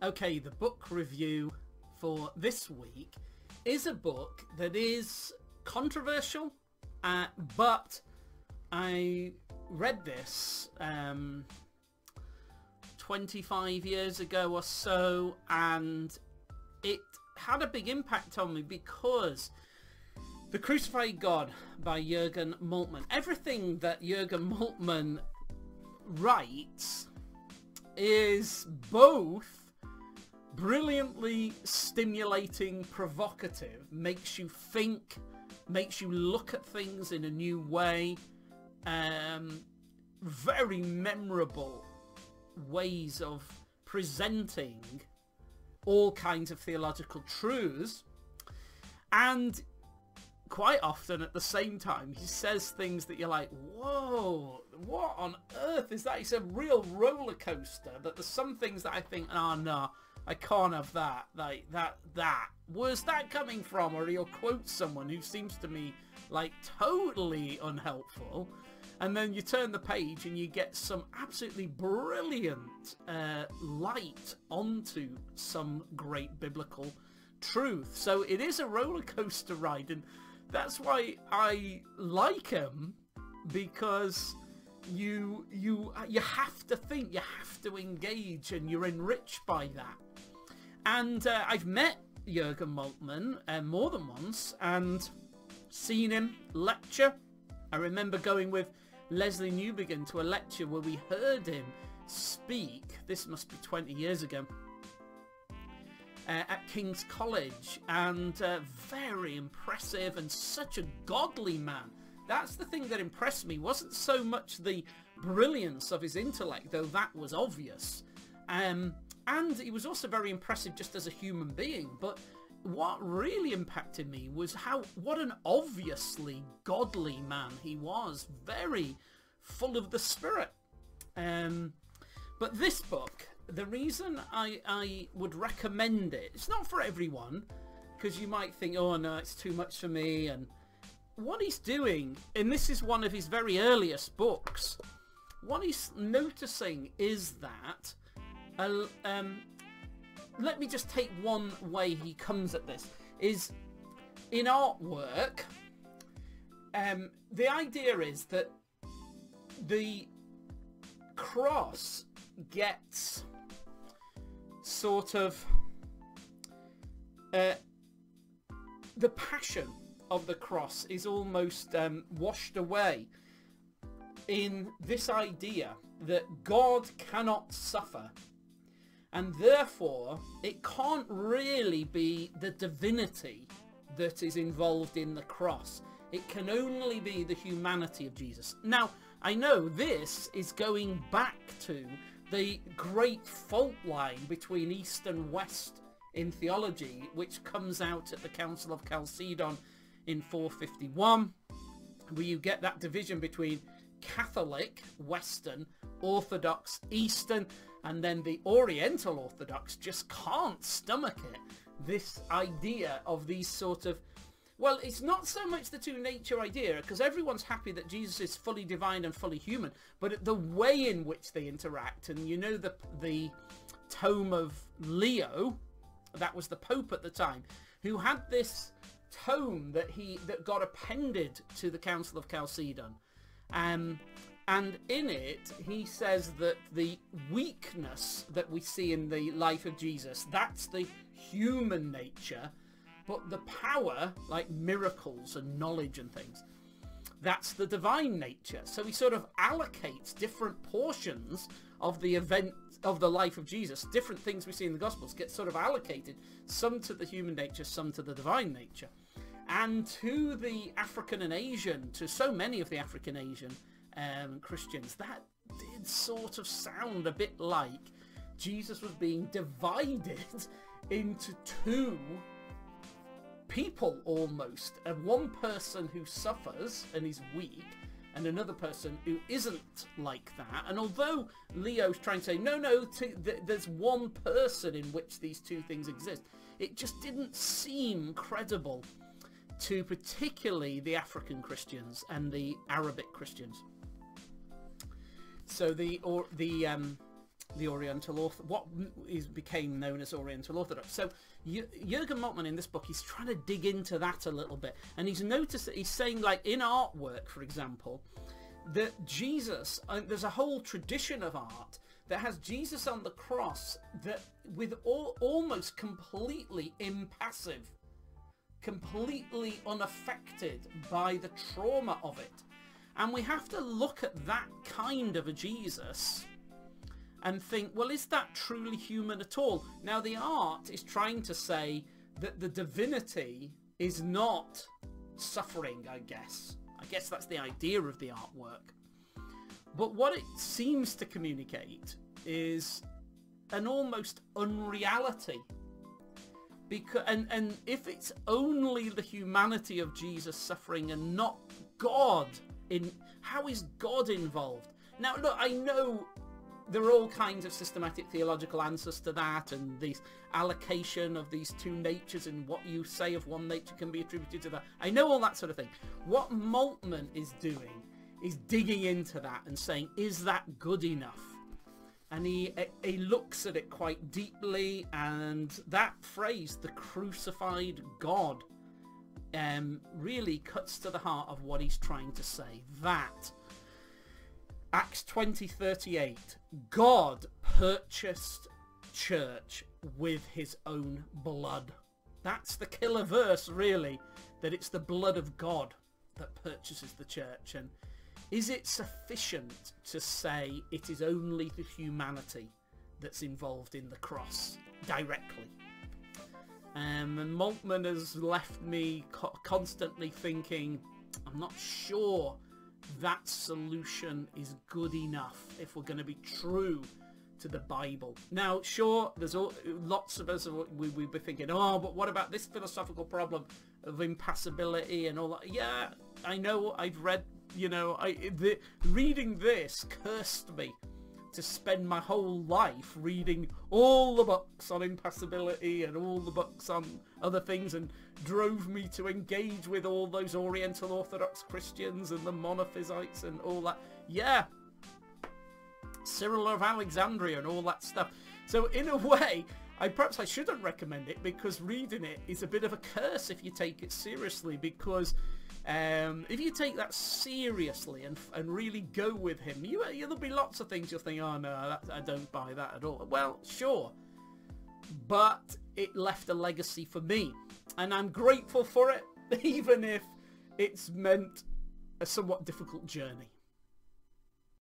Okay, the book review for this week is a book that is controversial, uh, but I read this um, 25 years ago or so and it had a big impact on me because The Crucified God by Jürgen Moltmann. Everything that Jürgen Moltmann writes is both brilliantly stimulating, provocative, makes you think, makes you look at things in a new way. Um, very memorable ways of presenting all kinds of theological truths. And quite often at the same time he says things that you're like whoa what on earth is that it's a real roller coaster that there's some things that i think oh no I can't have that. Like, that, that. Where's that coming from? Or he'll quote someone who seems to me, like, totally unhelpful. And then you turn the page and you get some absolutely brilliant uh, light onto some great biblical truth. So it is a roller coaster ride. And that's why I like him because you you you have to think you have to engage and you're enriched by that and uh, I've met Jürgen Moltmann uh, more than once and seen him lecture. I remember going with Lesslie Newbigin to a lecture where we heard him speak, this must be 20 years ago, uh, at King's College and uh, very impressive and such a godly man. That's the thing that impressed me, wasn't so much the brilliance of his intellect, though that was obvious, um, and he was also very impressive just as a human being. But what really impacted me was how what an obviously godly man he was. Very full of the spirit. Um, but this book, the reason I, I would recommend it, it's not for everyone, because you might think, oh no, it's too much for me. And what he's doing, and this is one of his very earliest books, what he's noticing is that uh, um, let me just take one way he comes at this. Is in artwork, um, the idea is that the cross gets sort of uh, the passion of the cross is almost um, washed away in this idea that God cannot suffer and therefore it can't really be the divinity that is involved in the cross. It can only be the humanity of Jesus. Now, I know this is going back to the great fault line between East and West in theology, which comes out at the Council of Chalcedon in 451, where you get that division between Catholic, Western, Orthodox, Eastern, and then the Oriental Orthodox just can't stomach it. This idea of these sort of well, it's not so much the two nature idea, because everyone's happy that Jesus is fully divine and fully human, but the way in which they interact, and you know the the tome of Leo, that was the Pope at the time, who had this tome that he that got appended to the Council of Chalcedon, um, and in it, he says that the weakness that we see in the life of Jesus, that's the human nature, but the power, like miracles and knowledge and things, that's the divine nature. So he sort of allocates different portions of the event of the life of Jesus. Different things we see in the Gospels get sort of allocated, some to the human nature, some to the divine nature. And to the African and Asian, to so many of the African Asian um, Christians, that did sort of sound a bit like Jesus was being divided into two people almost. And one person who suffers and is weak and another person who isn't like that. And although Leo's trying to say, no, no, th there's one person in which these two things exist, it just didn't seem credible to particularly the African Christians and the Arabic Christians. So the or the um, the Oriental Orthodox, what is became known as Oriental Orthodox. So Jürgen Moltmann in this book, he's trying to dig into that a little bit, and he's noticed that he's saying, like in artwork, for example, that Jesus, uh, there's a whole tradition of art that has Jesus on the cross that with all, almost completely impassive, completely unaffected by the trauma of it. And we have to look at that kind of a Jesus and think, well, is that truly human at all? Now, the art is trying to say that the divinity is not suffering, I guess. I guess that's the idea of the artwork. But what it seems to communicate is an almost unreality. Because, and, and if it's only the humanity of Jesus suffering and not God in how is God involved? Now look, I know there are all kinds of systematic theological answers to that and this allocation of these two natures and what you say of one nature can be attributed to that. I know all that sort of thing. What Moltmann is doing is digging into that and saying, is that good enough? And he, he looks at it quite deeply and that phrase, the crucified God, um, really cuts to the heart of what he's trying to say. That Acts 20:38 God purchased church with his own blood. That's the killer verse really that it's the blood of God that purchases the church and is it sufficient to say it is only the humanity that's involved in the cross directly? Um, and Moltmann has left me co constantly thinking, I'm not sure that solution is good enough if we're going to be true to the Bible. Now, sure, there's all, lots of us, we, we'd be thinking, oh, but what about this philosophical problem of impassibility and all that? Yeah, I know, I've read, you know, I the, reading this cursed me to spend my whole life reading all the books on impassibility and all the books on other things and drove me to engage with all those Oriental Orthodox Christians and the Monophysites and all that. Yeah, Cyril of Alexandria and all that stuff. So in a way, I perhaps I shouldn't recommend it because reading it is a bit of a curse if you take it seriously because um, if you take that seriously and, and really go with him, you, there'll be lots of things you'll think, oh no, that, I don't buy that at all. Well, sure, but it left a legacy for me, and I'm grateful for it, even if it's meant a somewhat difficult journey.